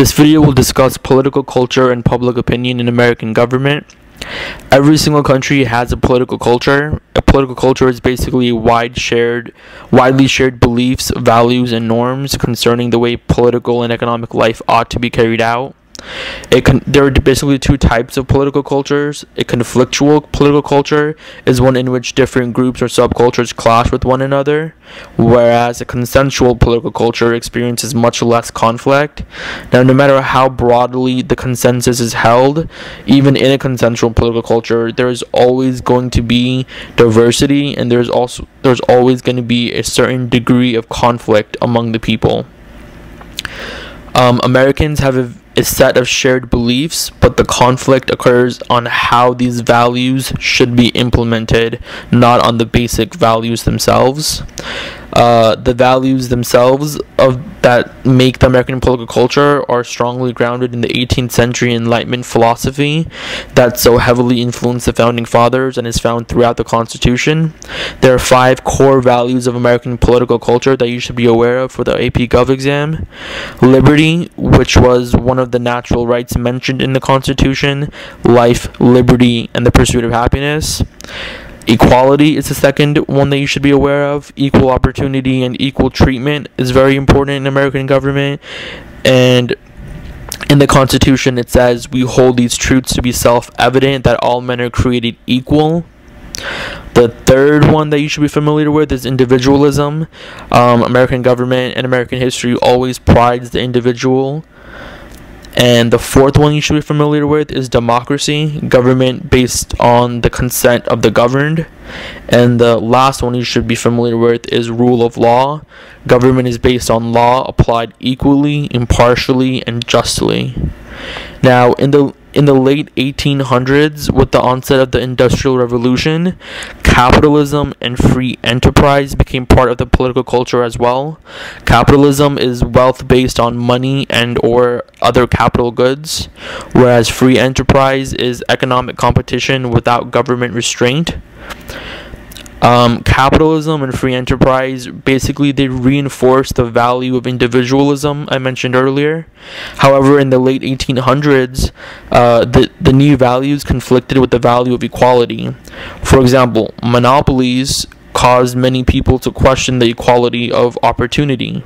This video will discuss political culture and public opinion in American government. Every single country has a political culture. A political culture is basically wide shared, widely shared beliefs, values, and norms concerning the way political and economic life ought to be carried out. It can, there are basically two types of political cultures. A conflictual political culture is one in which different groups or subcultures clash with one another, whereas a consensual political culture experiences much less conflict. Now, no matter how broadly the consensus is held, even in a consensual political culture, there is always going to be diversity, and there's also there's always going to be a certain degree of conflict among the people. Um, Americans have a a set of shared beliefs, but the conflict occurs on how these values should be implemented, not on the basic values themselves. Uh, the values themselves of that make the American political culture are strongly grounded in the 18th century Enlightenment philosophy that so heavily influenced the founding fathers and is found throughout the Constitution. There are five core values of American political culture that you should be aware of for the AP Gov exam. Liberty, which was one of the natural rights mentioned in the Constitution, life, liberty, and the pursuit of happiness. Equality is the second one that you should be aware of. Equal opportunity and equal treatment is very important in American government. And in the Constitution, it says we hold these truths to be self evident that all men are created equal. The third one that you should be familiar with is individualism. Um, American government and American history always prides the individual. And the fourth one you should be familiar with is democracy, government based on the consent of the governed. And the last one you should be familiar with is rule of law. Government is based on law applied equally, impartially, and justly. Now, in the in the late 1800s, with the onset of the Industrial Revolution, capitalism and free enterprise became part of the political culture as well. Capitalism is wealth based on money and or other capital goods, whereas free enterprise is economic competition without government restraint. Um, capitalism and free enterprise basically they reinforce the value of individualism I mentioned earlier. However, in the late 1800s, uh, the the new values conflicted with the value of equality. For example, monopolies caused many people to question the equality of opportunity.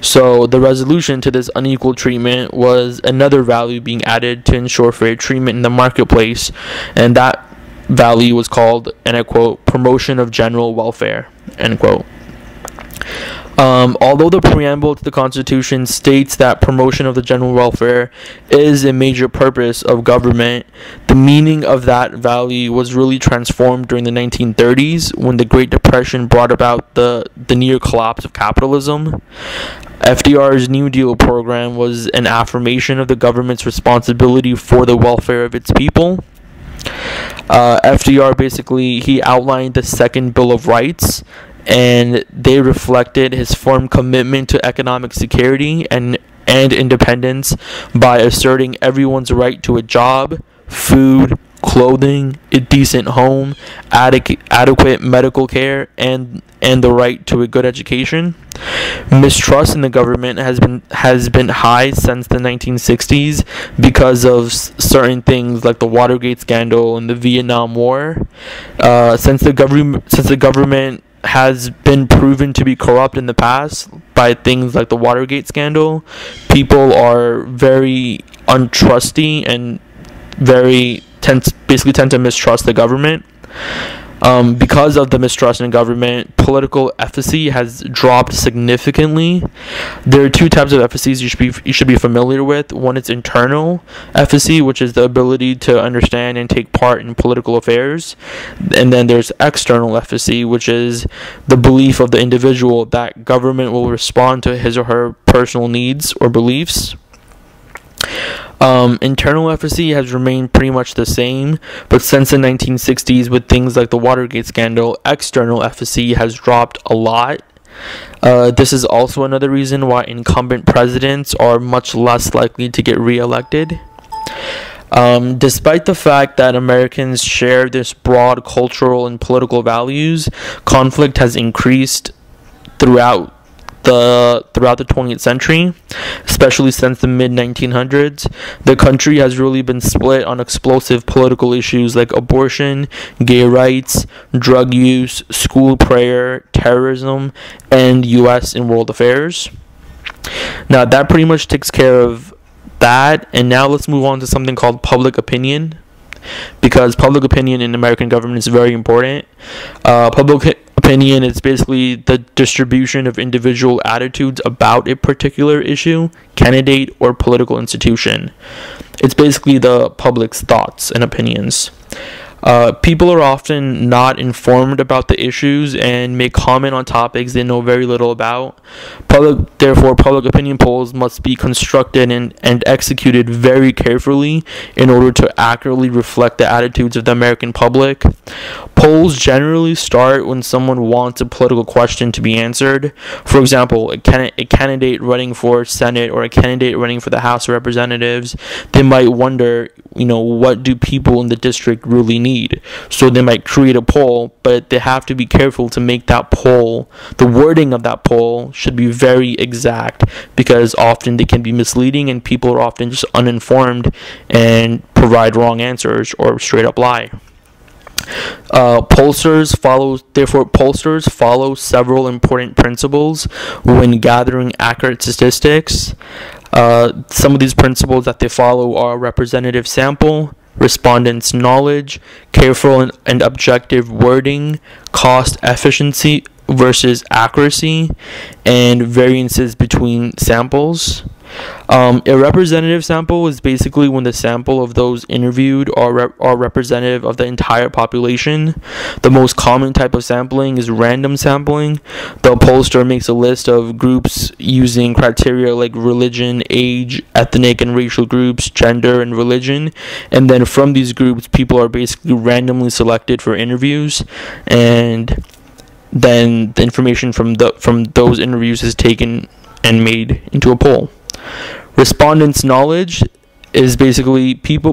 So, the resolution to this unequal treatment was another value being added to ensure fair treatment in the marketplace, and that value was called, and I quote, promotion of general welfare, end quote. Um, although the preamble to the Constitution states that promotion of the general welfare is a major purpose of government, the meaning of that value was really transformed during the 1930s when the Great Depression brought about the, the near collapse of capitalism. FDR's New Deal program was an affirmation of the government's responsibility for the welfare of its people uh, FDR basically he outlined the second Bill of Rights, and they reflected his firm commitment to economic security and and independence by asserting everyone's right to a job, food, clothing, a decent home, adequate, adequate medical care, and and the right to a good education. Mistrust in the government has been has been high since the 1960s because of certain things like the Watergate scandal and the Vietnam War. Uh, since the government since the government has been proven to be corrupt in the past by things like the Watergate scandal, people are very untrusty and very tend basically tend to mistrust the government. Um, because of the mistrust in government, political efficacy has dropped significantly. There are two types of efficacies you should be you should be familiar with. One is internal efficacy, which is the ability to understand and take part in political affairs, and then there's external efficacy, which is the belief of the individual that government will respond to his or her personal needs or beliefs. Um, internal efficacy has remained pretty much the same, but since the 1960s, with things like the Watergate scandal, external efficacy has dropped a lot. Uh, this is also another reason why incumbent presidents are much less likely to get reelected. Um, despite the fact that Americans share this broad cultural and political values, conflict has increased throughout the throughout the 20th century, especially since the mid 1900s. The country has really been split on explosive political issues like abortion, gay rights, drug use, school prayer, terrorism, and U.S. and world affairs. Now that pretty much takes care of that, and now let's move on to something called public opinion because public opinion in American government is very important. Uh, public opinion is basically the distribution of individual attitudes about a particular issue, candidate, or political institution. It's basically the public's thoughts and opinions. Uh, people are often not informed about the issues and may comment on topics they know very little about. Public, therefore, public opinion polls must be constructed and, and executed very carefully in order to accurately reflect the attitudes of the American public. Polls generally start when someone wants a political question to be answered. For example, a, can- a candidate running for Senate or a candidate running for the House of Representatives, they might wonder, you know, what do people in the district really need? Need. So they might create a poll, but they have to be careful to make that poll, the wording of that poll should be very exact because often they can be misleading and people are often just uninformed and provide wrong answers or straight up lie. Uh, pollsters follow therefore pollsters follow several important principles when gathering accurate statistics uh, some of these principles that they follow are representative sample respondents' knowledge, careful and, and objective wording, cost efficiency versus accuracy, and variances between samples. Um, a representative sample is basically when the sample of those interviewed are, rep- are representative of the entire population. The most common type of sampling is random sampling. The pollster makes a list of groups using criteria like religion, age, ethnic and racial groups, gender, and religion. And then from these groups, people are basically randomly selected for interviews. And then the information from the from those interviews is taken and made into a poll. Respondents' knowledge is basically people